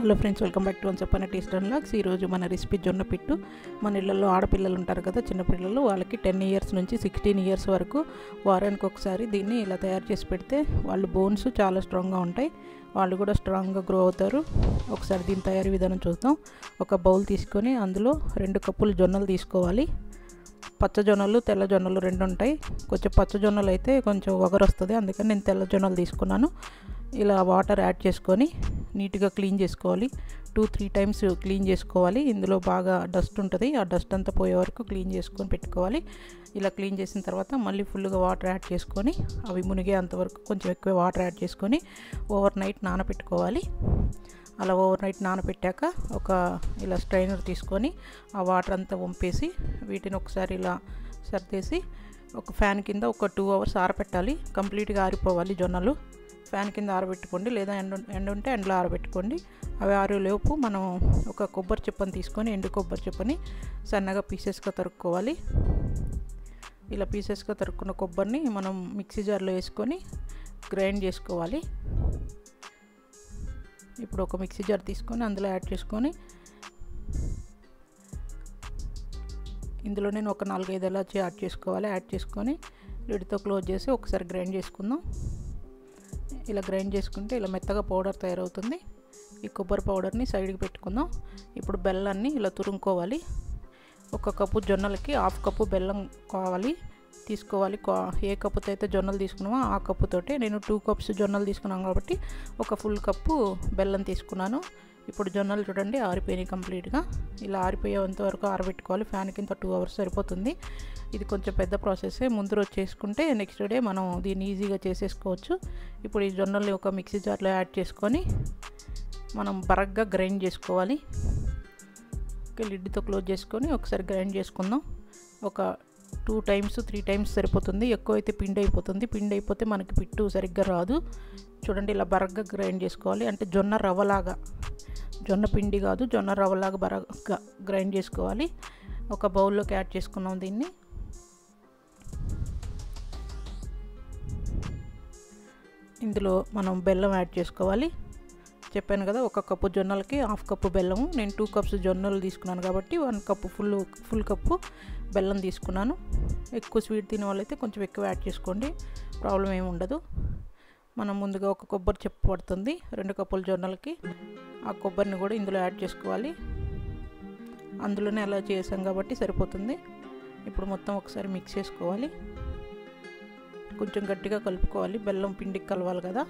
Hello friends welcome back to one చెప్పని taste and లాక్స్. ఈరోజు మన రెసిపీ జొన్న పిట్టు మన ఇళ్ళల్లో ఆడపిల్లలు ఉంటారు కదా చిన్నపిల్లలు వాళ్ళకి టెన్ ఇయర్స్ నుంచి సిక్స్టీన్ ఇయర్స్ వరకు వారానికి ఒకసారి దీన్ని ఇలా తయారు చేసి పెడితే వాళ్ళు బోన్స్ చాలా స్ట్రాంగ్గా ఉంటాయి. వాళ్ళు కూడా స్ట్రాంగ్గా గ్రో అవుతారు. ఒకసారి దీని తయారీ విధానం చూద్దాం. ఒక బౌల్ తీసుకొని అందులో రెండు కప్పులు జొన్నలు తీసుకోవాలి. పచ్చ జొన్నలు తెల్ల జొన్నలు రెండు ఉంటాయి. కొంచెం పచ్చ జొన్నలు అయితే కొంచెం వగరు వస్తుంది అందుకని నేను తెల్ల జొన్నలు తీసుకున్నాను. ఇలా వాటర్ యాడ్ చేసుకొని నీట్గా క్లీన్ చేసుకోవాలి. టూ త్రీ టైమ్స్ క్లీన్ చేసుకోవాలి. ఇందులో బాగా డస్ట్ ఉంటుంది. ఆ డస్ట్ అంతా పోయే వరకు క్లీన్ చేసుకొని పెట్టుకోవాలి. ఇలా క్లీన్ చేసిన తర్వాత మళ్ళీ ఫుల్గా వాటర్ యాడ్ చేసుకొని అవి మునిగే అంతవరకు కొంచెం ఎక్కువ వాటర్ యాడ్ చేసుకొని ఓవర్ నైట్ నానబెట్టుకోవాలి అలా ఓవర్ నైట్ నానబెట్టాక ఒక ఇలా స్ట్రైనర్ తీసుకొని ఆ వాటర్ అంతా వంపేసి వీటిని ఒకసారి ఇలా సర్దేసి ఒక ఫ్యాన్ కింద ఒక టూ అవర్స్ ఆరబెట్టాలి కంప్లీట్గా ఆరిపోవాలి జొన్నలు. ఫ్యాన్ కింద ఆరబెట్టుకోండి లేదా ఎండ ఎండ ఉంటే ఎండలో ఆరబెట్టుకోండి. అవి ఆరేలోపు మనం ఒక కొబ్బరి చెప్పని తీసుకొని ఎండు కొబ్బరి చెప్పని సన్నగా పీసెస్గా తరుక్కోవాలి. ఇలా పీసెస్గా తరుక్కున్న కొబ్బరిని మనం మిక్సీ జార్లో వేసుకొని గ్రైండ్ చేసుకోవాలి. ఇప్పుడు ఒక మిక్సీ జార్ తీసుకొని అందులో యాడ్ చేసుకొని ఇందులో నేను ఒక నాలుగైదు ఎలాచి యాడ్ చేసుకోవాలి. యాడ్ చేసుకొని లిడ్తో క్లోజ్ చేసి ఒకసారి గ్రైండ్ చేసుకుందాం. ఇలా గ్రైండ్ చేసుకుంటే ఇలా మెత్తగా పౌడర్ తయారవుతుంది. ఈ కొబ్బరి పౌడర్ని సైడ్కి పెట్టుకుందాం. ఇప్పుడు బెల్లాన్ని ఇలా తురుముకోవాలి. ఒక కప్పు జొన్నలకి హాఫ్ కప్పు బెల్లం కావాలి. తీసుకోవాలి. ఏ కప్పుతో అయితే జొన్నలు తీసుకున్నామో ఆ కప్పుతోటి నేను టూ కప్స్ జొన్నలు తీసుకున్నాను కాబట్టి ఒక ఫుల్ కప్పు బెల్లం తీసుకున్నాను. ఇప్పుడు జొన్నలు చూడండి ఆరిపోయినాయి కంప్లీట్గా. ఇలా ఆరిపోయేంత వరకు ఆరబెట్టుకోవాలి. ఫ్యాన్ కింద టూ అవర్స్ సరిపోతుంది. ఇది కొంచెం పెద్ద ప్రాసెసే. ముందు రోజు చేసుకుంటే నెక్స్ట్ డే మనం దీన్ని ఈజీగా చేసేసుకోవచ్చు. ఇప్పుడు ఈ జొన్నల్ని ఒక మిక్సీ జార్లో యాడ్ చేసుకొని మనం బరగ్గా గ్రైండ్ చేసుకోవాలి. లిడ్తో క్లోజ్ చేసుకొని ఒకసారి గ్రైండ్ చేసుకుందాం. ఒక టూ టైమ్స్ త్రీ టైమ్స్ సరిపోతుంది. ఎక్కువ అయితే పిండి అయిపోతుంది. పిండి అయిపోతే మనకి పిట్టు సరిగ్గా రాదు. చూడండి ఇలా బరగ్గా గ్రైండ్ చేసుకోవాలి. అంటే జొన్న రవ్వలాగా. జొన్న పిండి కాదు జొన్న రవ్వలాగా బరగ్గా గ్రైండ్ చేసుకోవాలి. ఒక బౌల్లోకి యాడ్ చేసుకున్నాం దీన్ని. ఇందులో మనం బెల్లం యాడ్ చేసుకోవాలి. చెప్పాను కదా ఒక కప్పు జొన్నలకి హాఫ్ కప్పు బెల్లము. నేను టూ కప్స్ జొన్నలు తీసుకున్నాను కాబట్టి one cup full full cup బెల్లం తీసుకున్నాను. ఎక్కువ స్వీట్ తినే వాళ్ళైతే కొంచెం ఎక్కువ యాడ్ చేసుకోండి ప్రాబ్లం ఏమి ఉండదు. మనం ముందుగా ఒక కొబ్బరి చెప్పు పడుతుంది రెండు కప్పుల జొన్నలకి. ఆ కొబ్బరిని కూడా ఇందులో యాడ్ చేసుకోవాలి. అందులోనే అలా చేసాం కాబట్టి సరిపోతుంది. ఇప్పుడు మొత్తం ఒకసారి మిక్స్ చేసుకోవాలి. కొంచెం గట్టిగా కలుపుకోవాలి బెల్లం పిండికి కలవాలి కదా.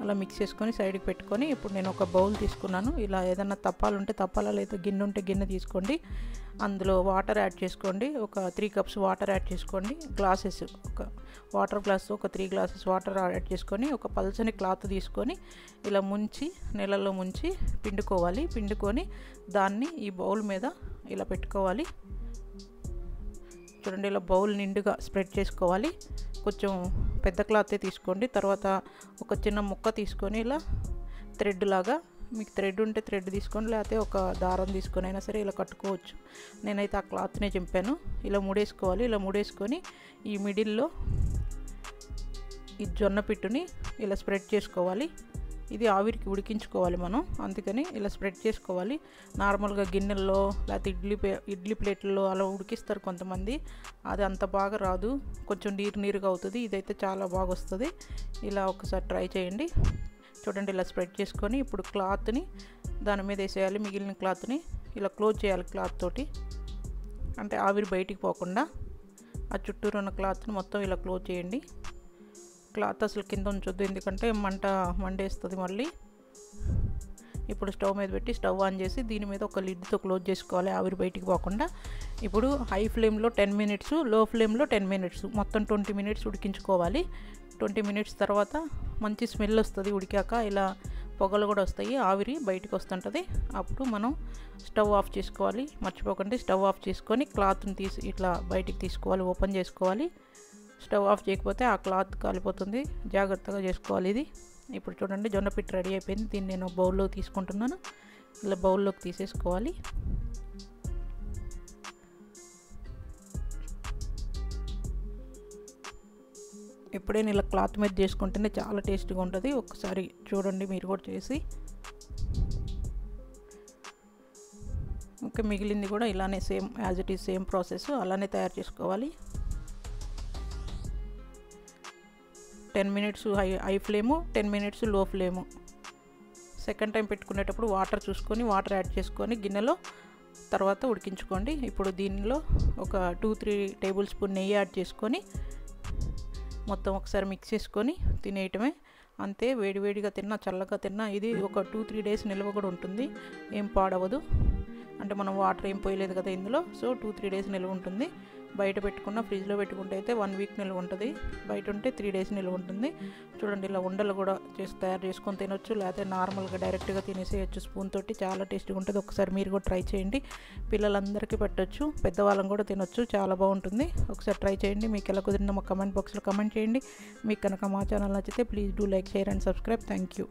అలా మిక్స్ చేసుకొని సైడ్కి పెట్టుకొని ఇప్పుడు నేను ఒక బౌల్ తీసుకున్నాను. ఇలా ఏదైనా తప్పాలు ఉంటే తప్పాలా లేదా గిన్నె ఉంటే గిన్నె తీసుకోండి. అందులో వాటర్ యాడ్ చేసుకోండి. ఒక త్రీ కప్స్ వాటర్ యాడ్ చేసుకోండి. గ్లాసెస్ ఒక వాటర్ గ్లాస్ ఒక త్రీ గ్లాసెస్ వాటర్ యాడ్ చేసుకొని ఒక పల్చని క్లాత్ తీసుకొని ఇలా ముంచి నీళ్ళల్లో ముంచి పిండుకోవాలి. పిండుకొని దాన్ని ఈ బౌల్ మీద ఇలా పెట్టుకోవాలి. చూడండి ఇలా బౌల్ నిండుగా స్ప్రెడ్ చేసుకోవాలి. కొంచెం పెద్ద క్లాతే తీసుకోండి. తర్వాత ఒక చిన్న ముక్క తీసుకొని ఇలా థ్రెడ్ లాగా మీకు థ్రెడ్ ఉంటే థ్రెడ్ తీసుకొని లేకపోతే ఒక దారం తీసుకొని అయినా సరే ఇలా కట్టుకోవచ్చు. నేనైతే ఆ క్లాత్నే చింపాను. ఇలా ముడేసుకోవాలి. ఇలా ముడేసుకొని ఈ మిడిల్లో ఈ జొన్న పిట్టుని ఇలా స్ప్రెడ్ చేసుకోవాలి. ఇది ఆవిరికి ఉడికించుకోవాలి మనం. అందుకని ఇలా స్ప్రెడ్ చేసుకోవాలి. నార్మల్గా గిన్నెల్లో లేకపోతే ఇడ్లీ ఇడ్లీ ప్లేట్లలో అలా ఉడికిస్తారు కొంతమంది. అది అంత బాగా రాదు. కొంచెం నీరు నీరుగా అవుతుంది. ఇదైతే చాలా బాగా వస్తుంది ఇలా ఒకసారి ట్రై చేయండి. చూడండి ఇలా స్ప్రెడ్ చేసుకొని ఇప్పుడు క్లాత్ని దాని మీద వేసేయాలి. మిగిలిన క్లాత్ని ఇలా క్లోజ్ చేయాలి క్లాత్ తోటి. అంటే ఆవిరి బయటికి పోకుండా ఆ చుట్టూరు ఉన్న క్లాత్ని మొత్తం ఇలా క్లోజ్ చేయండి. క్లాత్ అసలు కింద ఉంచొద్దు. ఎందుకంటే మంట మండేస్తుంది మళ్ళీ. ఇప్పుడు స్టవ్ మీద పెట్టి స్టవ్ ఆన్ చేసి దీని మీద ఒక లిడ్తో క్లోజ్ చేసుకోవాలి ఆవిరి బయటికి పోకుండా. ఇప్పుడు హై ఫ్లేమ్లో టెన్ మినిట్స్లో ఫ్లేమ్లో టెన్ మినిట్స్ మొత్తం ట్వంటీ మినిట్స్ ఉడికించుకోవాలి. ట్వంటీ మినిట్స్ తర్వాత మంచి స్మెల్ వస్తుంది ఉడికాక. ఇలా పొగలు కూడా వస్తాయి ఆవిరి బయటకు వస్తుంటుంది. అప్పుడు మనం స్టవ్ ఆఫ్ చేసుకోవాలి. మర్చిపోకండి స్టవ్ ఆఫ్ చేసుకొని క్లాత్ని తీసి ఇట్లా బయటికి తీసుకోవాలి ఓపెన్ చేసుకోవాలి. స్టవ్ ఆఫ్ చేయకపోతే ఆ క్లాత్ కాలిపోతుంది. జాగ్రత్తగా చేసుకోవాలి ఇది. ఇప్పుడు చూడండి జొన్న పిట్టు రెడీ అయిపోయింది. దీన్ని నేను బౌల్లో తీసుకుంటున్నాను. ఇలా బౌల్లోకి తీసేసుకోవాలి. ఎప్పుడైనా ఇలా క్లాత్ మీద చేసుకుంటేనే చాలా టేస్ట్గా ఉంటుంది. ఒకసారి చూడండి మీరు కూడా చేసి. ఇంకా మిగిలింది కూడా ఇలానే same as it is same process. అలానే తయారు చేసుకోవాలి. Ten minutes high high flame ten మినిట్స్లో ఫ్లేము. సెకండ్ టైం పెట్టుకునేటప్పుడు వాటర్ చూసుకొని వాటర్ యాడ్ చేసుకొని గిన్నెలో తర్వాత ఉడికించుకోండి. ఇప్పుడు దీనిలో ఒక టూ త్రీ టేబుల్ స్పూన్ నెయ్యి యాడ్ చేసుకొని మొత్తం ఒకసారి మిక్స్ చేసుకొని తినేయటమే. అంతే వేడివేడిగా తిన్నా చల్లగా తిన్నా ఇది ఒక టూ త్రీ డేస్ నిల్వ కూడా ఉంటుంది. ఏం పాడవదు అంటే మనం వాటర్ ఏం పోయలేదు కదా ఇందులో. సో టూ త్రీ డేస్ నిల్వ ఉంటుంది. బయట పెట్టుకున్న ఫ్రిడ్జ్లో పెట్టుకుంటే అయితే వన్ వీక్ నిల్వ ఉంటుంది. బయట ఉంటే త్రీ డేస్ నిల్వ ఉంటుంది. చూడండి ఇలా ఉండలు కూడా చేసి తయారు చేసుకొని తినొచ్చు. లేకపోతే నార్మల్గా డైరెక్ట్గా తినేసేయచ్చు స్పూన్ తోటి. చాలా టేస్టీగా ఉంటుంది. ఒకసారి మీరు కూడా ట్రై చేయండి. పిల్లలందరికీ పెట్టొచ్చు. పెద్దవాళ్ళం కూడా తినొచ్చు. చాలా బాగుంటుంది. ఒకసారి ట్రై చేయండి. మీకు ఎలా కుదిరిందో మా కమెంట్ బాక్స్లో కమెంట్ చేయండి. మీకు కనుక మా ఛానల్ నచ్చితే please do like share and subscribe. Thank you